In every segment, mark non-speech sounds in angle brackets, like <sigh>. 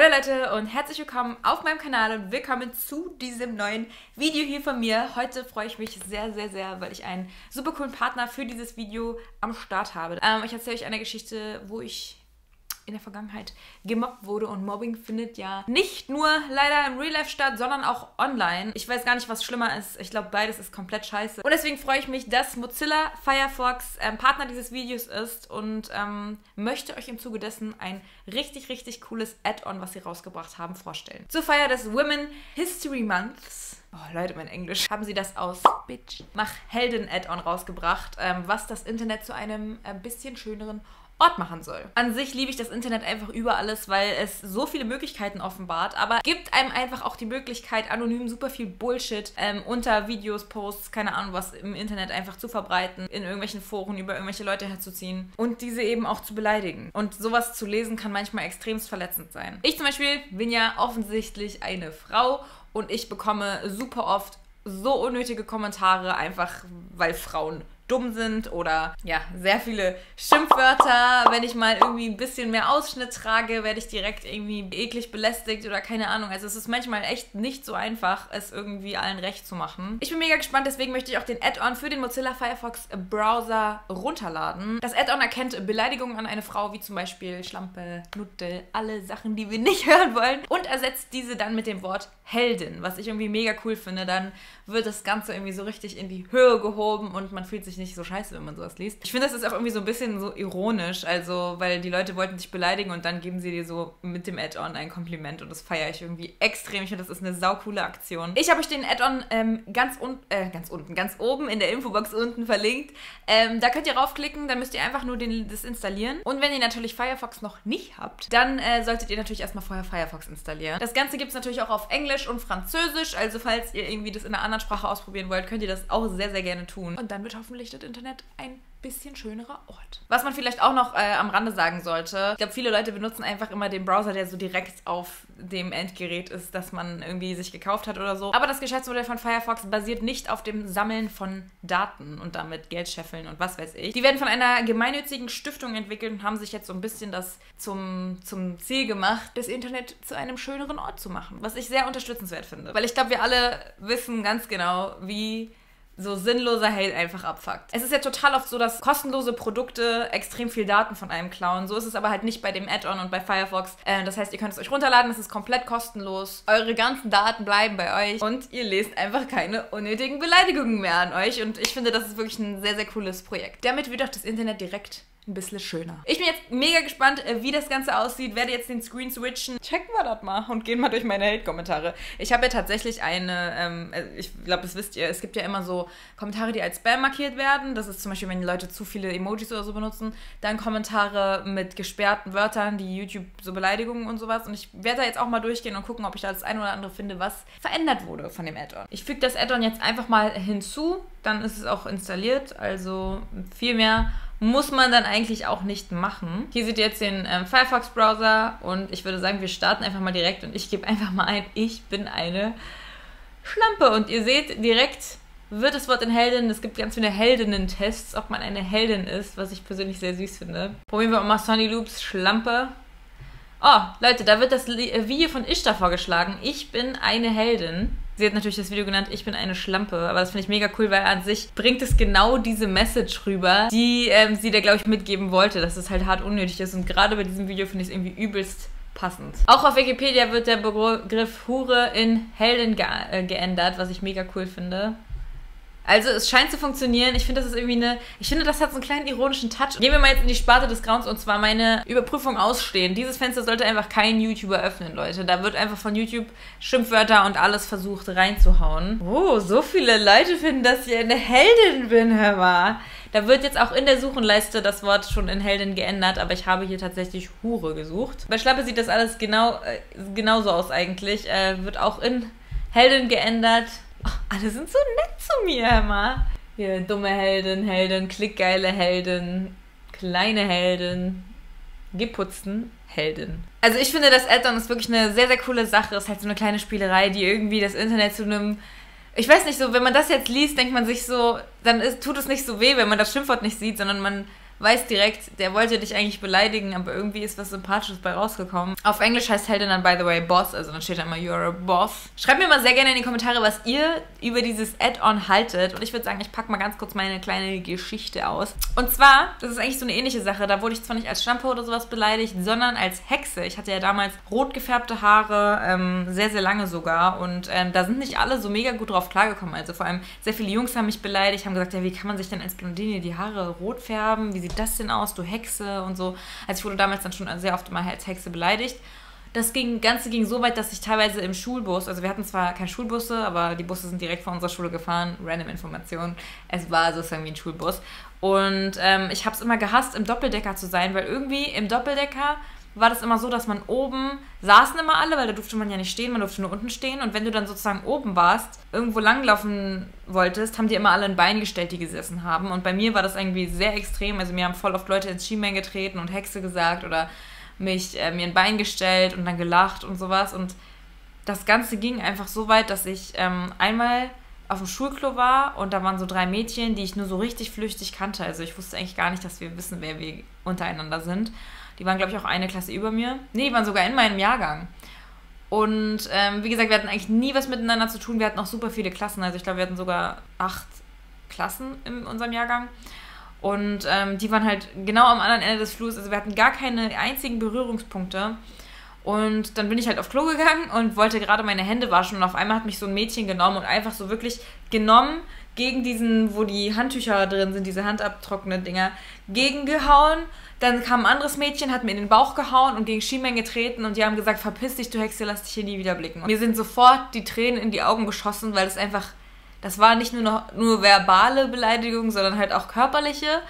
Hallo Leute und herzlich willkommen auf meinem Kanal und willkommen zu diesem neuen Video hier von mir. Heute freue ich mich sehr, sehr, sehr, weil ich einen super coolen Partner für dieses Video am Start habe. Ähm, ich erzähle euch eine Geschichte, wo ich in der Vergangenheit gemobbt wurde und Mobbing findet ja nicht nur leider im Real Life statt, sondern auch online. Ich weiß gar nicht, was schlimmer ist. Ich glaube, beides ist komplett scheiße. Und deswegen freue ich mich, dass Mozilla Firefox ähm, Partner dieses Videos ist und ähm, möchte euch im Zuge dessen ein richtig, richtig cooles Add-on, was sie rausgebracht haben, vorstellen. Zur Feier des Women History Months Oh, Leute, mein Englisch. Haben sie das aus Bitch Mach Helden Add-on rausgebracht, ähm, was das Internet zu einem äh, bisschen schöneren Ort machen soll. An sich liebe ich das Internet einfach über alles, weil es so viele Möglichkeiten offenbart, aber gibt einem einfach auch die Möglichkeit, anonym super viel Bullshit ähm, unter Videos, Posts, keine Ahnung was im Internet einfach zu verbreiten, in irgendwelchen Foren über irgendwelche Leute herzuziehen und diese eben auch zu beleidigen. Und sowas zu lesen kann manchmal extremst verletzend sein. Ich zum Beispiel bin ja offensichtlich eine Frau und ich bekomme super oft so unnötige Kommentare, einfach weil Frauen dumm sind oder ja, sehr viele Schimpfwörter. Wenn ich mal irgendwie ein bisschen mehr Ausschnitt trage, werde ich direkt irgendwie eklig belästigt oder keine Ahnung. Also es ist manchmal echt nicht so einfach, es irgendwie allen recht zu machen. Ich bin mega gespannt, deswegen möchte ich auch den Add-on für den Mozilla Firefox Browser runterladen. Das Add-on erkennt Beleidigungen an eine Frau, wie zum Beispiel Schlampe, Nutte, alle Sachen, die wir <laughs> nicht hören wollen und ersetzt diese dann mit dem Wort Heldin, was ich irgendwie mega cool finde. Dann wird das Ganze irgendwie so richtig in die Höhe gehoben und man fühlt sich nicht so scheiße, wenn man sowas liest. Ich finde, das ist auch irgendwie so ein bisschen so ironisch, also weil die Leute wollten dich beleidigen und dann geben sie dir so mit dem Add-on ein Kompliment und das feiere ich irgendwie extrem. Ich finde, das ist eine saukoole Aktion. Ich habe euch den Add-on ähm, ganz, un äh, ganz unten, ganz oben in der Infobox unten verlinkt. Ähm, da könnt ihr raufklicken, dann müsst ihr einfach nur den, das installieren. Und wenn ihr natürlich Firefox noch nicht habt, dann äh, solltet ihr natürlich erstmal vorher Firefox installieren. Das Ganze gibt es natürlich auch auf Englisch und Französisch, also falls ihr irgendwie das in einer anderen Sprache ausprobieren wollt, könnt ihr das auch sehr, sehr gerne tun. Und dann wird hoffentlich das Internet ein bisschen schönerer Ort. Was man vielleicht auch noch äh, am Rande sagen sollte, ich glaube, viele Leute benutzen einfach immer den Browser, der so direkt auf dem Endgerät ist, das man irgendwie sich gekauft hat oder so. Aber das Geschäftsmodell von Firefox basiert nicht auf dem Sammeln von Daten und damit Geld scheffeln und was weiß ich. Die werden von einer gemeinnützigen Stiftung entwickelt und haben sich jetzt so ein bisschen das zum, zum Ziel gemacht, das Internet zu einem schöneren Ort zu machen. Was ich sehr unterstützenswert finde. Weil ich glaube, wir alle wissen ganz genau, wie so sinnloser Hate einfach abfuckt. Es ist ja total oft so, dass kostenlose Produkte extrem viel Daten von einem klauen. So ist es aber halt nicht bei dem Add-on und bei Firefox. Äh, das heißt, ihr könnt es euch runterladen, es ist komplett kostenlos. Eure ganzen Daten bleiben bei euch und ihr lest einfach keine unnötigen Beleidigungen mehr an euch. Und ich finde, das ist wirklich ein sehr, sehr cooles Projekt. Damit wird auch das Internet direkt ein bisschen schöner. Ich bin jetzt mega gespannt, äh, wie das Ganze aussieht. Werde jetzt den Screen switchen. Checken wir das mal und gehen mal durch meine Hate-Kommentare. Ich habe ja tatsächlich eine, ähm, äh, ich glaube, das wisst ihr, es gibt ja immer so Kommentare, die als Spam markiert werden. Das ist zum Beispiel, wenn die Leute zu viele Emojis oder so benutzen. Dann Kommentare mit gesperrten Wörtern, die YouTube so Beleidigungen und sowas. Und ich werde da jetzt auch mal durchgehen und gucken, ob ich da das eine oder andere finde, was verändert wurde von dem Add-on. Ich füge das Add-on jetzt einfach mal hinzu. Dann ist es auch installiert. Also viel mehr muss man dann eigentlich auch nicht machen. Hier seht ihr jetzt den ähm, Firefox-Browser und ich würde sagen, wir starten einfach mal direkt und ich gebe einfach mal ein, ich bin eine Schlampe. Und ihr seht direkt wird das Wort in Heldin, es gibt ganz viele Heldinnen-Tests, ob man eine Heldin ist, was ich persönlich sehr süß finde. Probieren wir auch mal Sunny Loops Schlampe. Oh, Leute, da wird das äh, Video von Ishtar vorgeschlagen. Ich bin eine Heldin. Sie hat natürlich das Video genannt, ich bin eine Schlampe, aber das finde ich mega cool, weil an sich bringt es genau diese Message rüber, die ähm, sie da, glaube ich, mitgeben wollte, dass es halt hart unnötig ist. Und gerade bei diesem Video finde ich es irgendwie übelst passend. Auch auf Wikipedia wird der Begriff Hure in Heldin ge äh, geändert, was ich mega cool finde. Also es scheint zu funktionieren. Ich finde, das ist irgendwie eine. Ich finde, das hat so einen kleinen ironischen Touch. Gehen wir mal jetzt in die Sparte des Grauens und zwar meine Überprüfung ausstehen. Dieses Fenster sollte einfach kein YouTuber öffnen, Leute. Da wird einfach von YouTube Schimpfwörter und alles versucht reinzuhauen. Oh, so viele Leute finden, dass ich eine Heldin bin, hör mal. Da wird jetzt auch in der Suchenleiste das Wort schon in Heldin geändert, aber ich habe hier tatsächlich Hure gesucht. Bei Schlappe sieht das alles genau äh, genauso aus eigentlich. Äh, wird auch in Heldin geändert. Alle sind so nett zu mir immer. Hier, dumme Heldin, Heldin, klickgeile Heldin, kleine Heldin, geputzten Heldin. Also ich finde, das Addon ist wirklich eine sehr, sehr coole Sache. Ist halt so eine kleine Spielerei, die irgendwie das Internet zu einem... Ich weiß nicht so, wenn man das jetzt liest, denkt man sich so, dann ist, tut es nicht so weh, wenn man das Schimpfwort nicht sieht, sondern man weiß direkt, der wollte dich eigentlich beleidigen, aber irgendwie ist was Sympathisches bei rausgekommen. Auf Englisch heißt Heldin dann, by the way, Boss, also dann steht da immer, you're a Boss. Schreibt mir mal sehr gerne in die Kommentare, was ihr über dieses Add-on haltet. Und ich würde sagen, ich packe mal ganz kurz meine kleine Geschichte aus. Und zwar, das ist eigentlich so eine ähnliche Sache, da wurde ich zwar nicht als Shampoo oder sowas beleidigt, sondern als Hexe. Ich hatte ja damals rot gefärbte Haare, ähm, sehr, sehr lange sogar. Und ähm, da sind nicht alle so mega gut drauf klargekommen. Also vor allem sehr viele Jungs haben mich beleidigt, haben gesagt, ja, wie kann man sich denn als Blondine die Haare rot färben? Wie sieht das denn aus, du Hexe und so. Also ich wurde damals dann schon sehr oft mal als Hexe beleidigt. Das ging, Ganze ging so weit, dass ich teilweise im Schulbus, also wir hatten zwar keine Schulbusse, aber die Busse sind direkt vor unserer Schule gefahren, random Information. Es war sozusagen wie ein Schulbus. Und ähm, ich habe es immer gehasst, im Doppeldecker zu sein, weil irgendwie im Doppeldecker war das immer so, dass man oben saßen immer alle, weil da durfte man ja nicht stehen, man durfte nur unten stehen. Und wenn du dann sozusagen oben warst, irgendwo langlaufen wolltest, haben dir immer alle ein Bein gestellt, die gesessen haben. Und bei mir war das irgendwie sehr extrem. Also mir haben voll oft Leute ins Schienbein getreten und Hexe gesagt oder mich äh, mir ein Bein gestellt und dann gelacht und sowas. Und das Ganze ging einfach so weit, dass ich ähm, einmal auf dem Schulklo war und da waren so drei Mädchen, die ich nur so richtig flüchtig kannte. Also ich wusste eigentlich gar nicht, dass wir wissen, wer wir untereinander sind. Die waren, glaube ich, auch eine Klasse über mir. Nee, die waren sogar in meinem Jahrgang. Und ähm, wie gesagt, wir hatten eigentlich nie was miteinander zu tun. Wir hatten auch super viele Klassen. Also ich glaube, wir hatten sogar acht Klassen in unserem Jahrgang. Und ähm, die waren halt genau am anderen Ende des Flurs. Also wir hatten gar keine einzigen Berührungspunkte. Und dann bin ich halt auf Klo gegangen und wollte gerade meine Hände waschen. Und auf einmal hat mich so ein Mädchen genommen und einfach so wirklich genommen gegen diesen, wo die Handtücher drin sind, diese handabtrocknenden Dinger, gegengehauen dann kam ein anderes Mädchen, hat mir in den Bauch gehauen und gegen Schienbein getreten und die haben gesagt, verpiss dich, du Hexe, lass dich hier nie wieder blicken. Und mir sind sofort die Tränen in die Augen geschossen, weil es einfach, das war nicht nur noch nur verbale Beleidigung, sondern halt auch körperliche.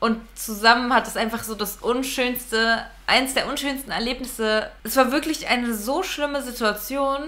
Und zusammen hat es einfach so das unschönste, eins der unschönsten Erlebnisse. Es war wirklich eine so schlimme Situation,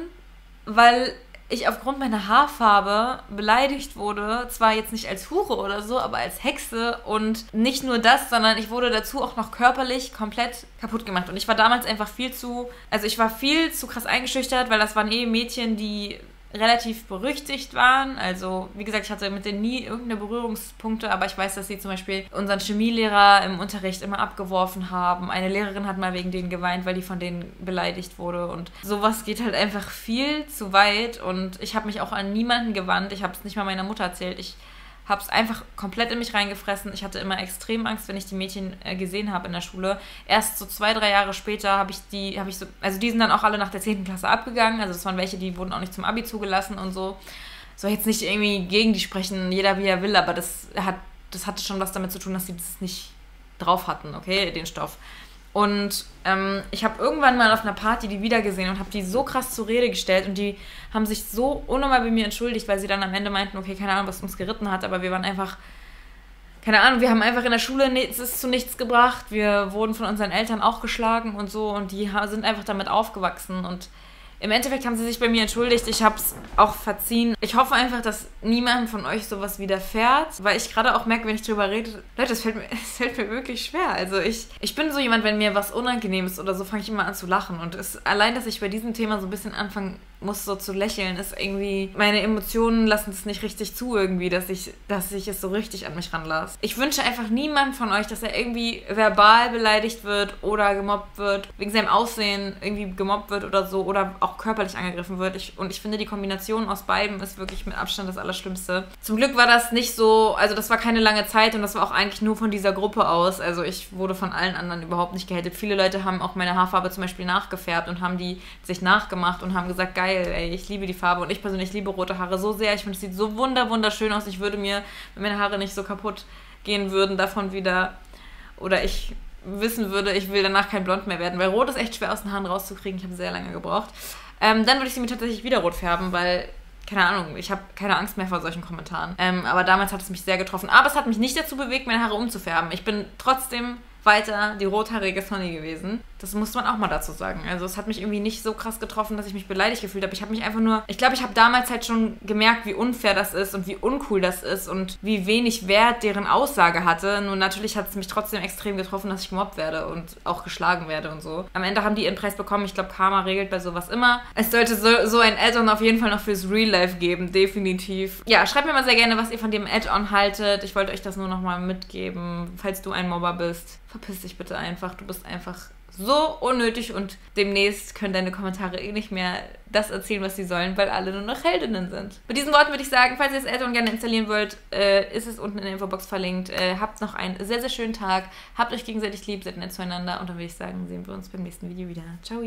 weil ich aufgrund meiner Haarfarbe beleidigt wurde, zwar jetzt nicht als Hure oder so, aber als Hexe und nicht nur das, sondern ich wurde dazu auch noch körperlich komplett kaputt gemacht. Und ich war damals einfach viel zu, also ich war viel zu krass eingeschüchtert, weil das waren eh Mädchen, die relativ berüchtigt waren. Also, wie gesagt, ich hatte mit denen nie irgendeine Berührungspunkte, aber ich weiß, dass sie zum Beispiel unseren Chemielehrer im Unterricht immer abgeworfen haben. Eine Lehrerin hat mal wegen denen geweint, weil die von denen beleidigt wurde. Und sowas geht halt einfach viel zu weit. Und ich habe mich auch an niemanden gewandt. Ich habe es nicht mal meiner Mutter erzählt. Ich habe es einfach komplett in mich reingefressen. Ich hatte immer extrem Angst, wenn ich die Mädchen äh, gesehen habe in der Schule. Erst so zwei, drei Jahre später habe ich die, habe ich so, also die sind dann auch alle nach der 10. Klasse abgegangen. Also das waren welche, die wurden auch nicht zum Abi zugelassen und so. Soll jetzt nicht irgendwie gegen die sprechen, jeder wie er will, aber das hat, das hatte schon was damit zu tun, dass sie das nicht drauf hatten, okay, den Stoff. Und ähm, ich habe irgendwann mal auf einer Party die wiedergesehen und habe die so krass zur Rede gestellt und die haben sich so unnormal bei mir entschuldigt, weil sie dann am Ende meinten, okay, keine Ahnung, was uns geritten hat, aber wir waren einfach, keine Ahnung, wir haben einfach in der Schule es zu nichts gebracht. Wir wurden von unseren Eltern auch geschlagen und so und die sind einfach damit aufgewachsen und im Endeffekt haben sie sich bei mir entschuldigt. Ich habe es auch verziehen. Ich hoffe einfach, dass niemandem von euch sowas widerfährt, weil ich gerade auch merke, wenn ich drüber rede, Leute, es fällt mir, <laughs> fällt mir wirklich schwer. Also ich, ich bin so jemand, wenn mir was unangenehm ist oder so, fange ich immer an zu lachen. Und es, allein, dass ich bei diesem Thema so ein bisschen anfangen muss, so zu lächeln, ist irgendwie, meine Emotionen lassen es nicht richtig zu irgendwie, dass ich, dass ich es so richtig an mich ranlasse. Ich wünsche einfach niemandem von euch, dass er irgendwie verbal beleidigt wird oder gemobbt wird, wegen seinem Aussehen irgendwie gemobbt wird oder so oder auch körperlich angegriffen wird. Ich, und ich finde, die Kombination aus beiden ist wirklich mit Abstand das Allerschlimmste. Zum Glück war das nicht so, also das war keine lange Zeit und das war auch eigentlich nur von dieser Gruppe aus. Also ich wurde von allen anderen überhaupt nicht gehatet. Viele Leute haben auch meine Haarfarbe zum Beispiel nachgefärbt und haben die sich nachgemacht und haben gesagt, geil, ey, ich liebe die Farbe und ich persönlich liebe rote Haare so sehr. Ich finde, es sieht so wunder, wunderschön aus. Ich würde mir, wenn meine Haare nicht so kaputt gehen würden, davon wieder, oder ich wissen würde, ich will danach kein Blond mehr werden, weil Rot ist echt schwer aus den Haaren rauszukriegen. Ich habe sehr lange gebraucht. Ähm, dann würde ich sie mir tatsächlich wieder rot färben, weil keine Ahnung, ich habe keine Angst mehr vor solchen Kommentaren. Ähm, aber damals hat es mich sehr getroffen. Aber es hat mich nicht dazu bewegt, meine Haare umzufärben. Ich bin trotzdem weiter die rothaarige Sonny gewesen. Das muss man auch mal dazu sagen. Also es hat mich irgendwie nicht so krass getroffen, dass ich mich beleidigt gefühlt habe. Ich habe mich einfach nur, ich glaube, ich habe damals halt schon gemerkt, wie unfair das ist und wie uncool das ist und wie wenig Wert deren Aussage hatte. Nur natürlich hat es mich trotzdem extrem getroffen, dass ich gemobbt werde und auch geschlagen werde und so. Am Ende haben die ihren Preis bekommen. Ich glaube, Karma regelt bei sowas immer. Es sollte so, so ein Add-on auf jeden Fall noch fürs Real Life geben, definitiv. Ja, schreibt mir mal sehr gerne, was ihr von dem Add-on haltet. Ich wollte euch das nur nochmal mitgeben, falls du ein Mobber bist. Verpiss dich bitte einfach. Du bist einfach so unnötig und demnächst können deine Kommentare eh nicht mehr das erzählen, was sie sollen, weil alle nur noch Heldinnen sind. Mit diesen Worten würde ich sagen, falls ihr das Add-on gerne installieren wollt, äh, ist es unten in der Infobox verlinkt. Äh, habt noch einen sehr, sehr schönen Tag. Habt euch gegenseitig lieb, seid nett zueinander und dann würde ich sagen, sehen wir uns beim nächsten Video wieder. Ciao!